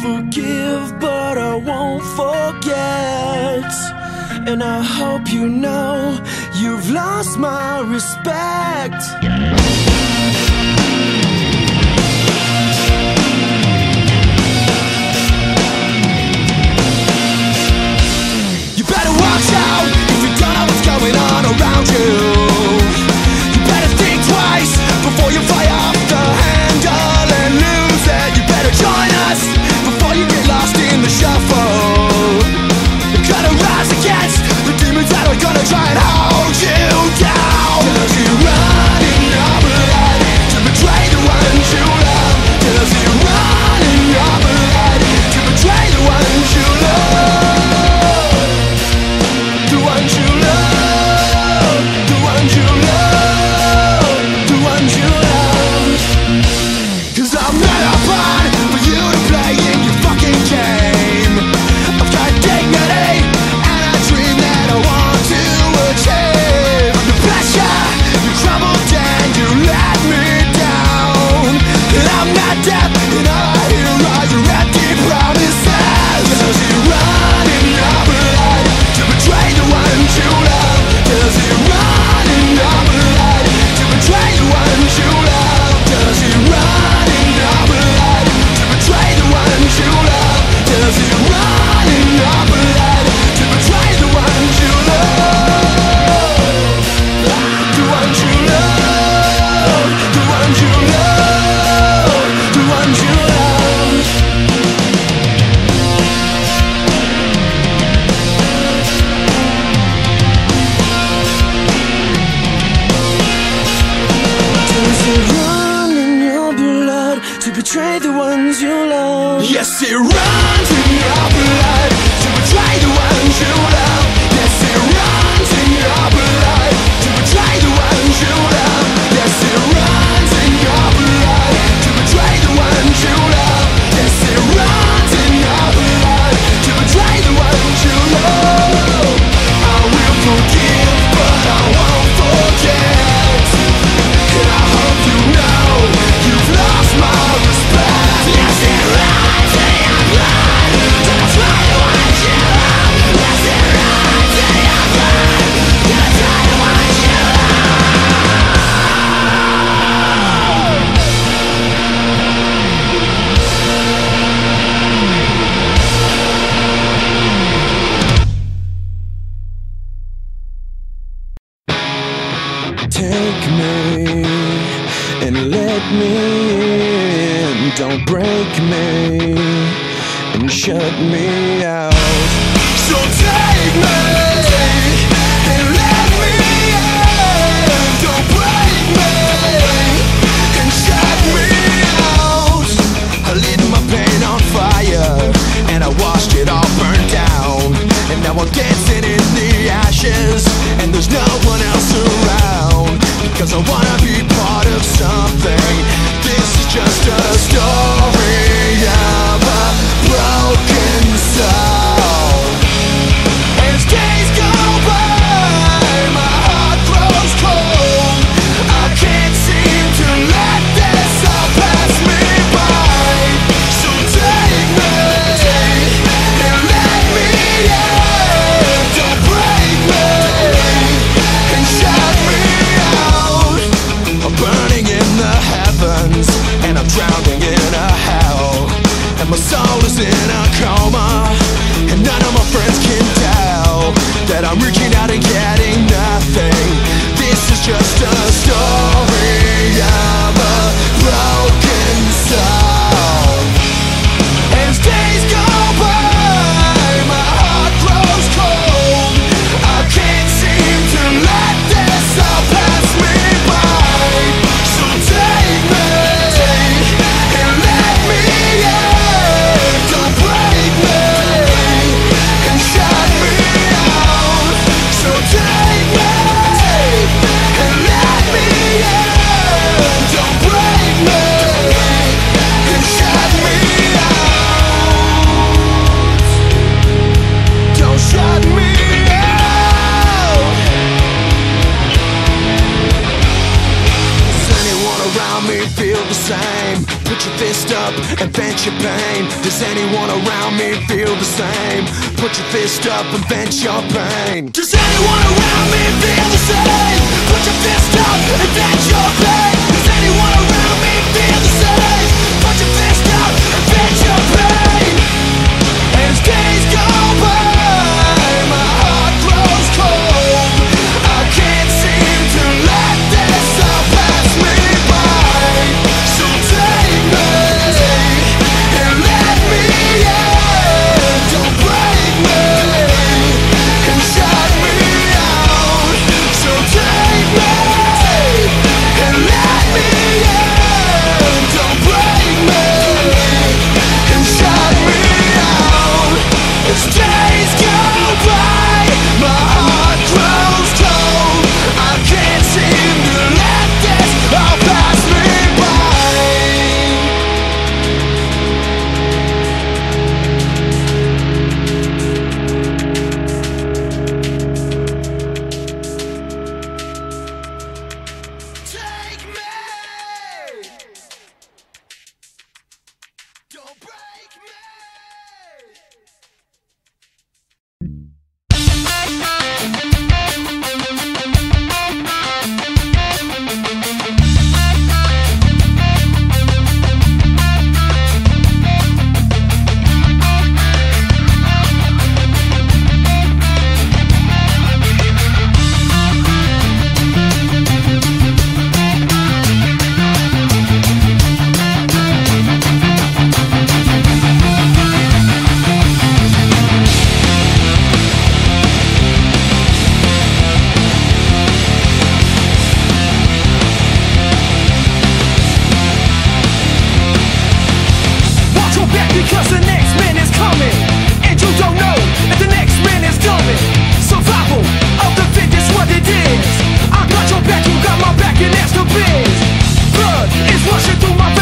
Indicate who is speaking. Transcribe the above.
Speaker 1: forgive, but I won't forget. And I hope you know you've lost my respect. You better watch out. alone. Yes, it runs. me in, don't break me, and shut me out. Get out a Put your fist up and vent your pain. Does anyone around me feel the same? Put your fist up and vent your pain. Does anyone around me feel the same? Put your fist up and vent your pain. Does anyone around The next man is coming And you don't know if the next man is coming. Survival of the fittest, what it is. I got your back, you got my back, and that's the biz. Blood is rushing through my veins.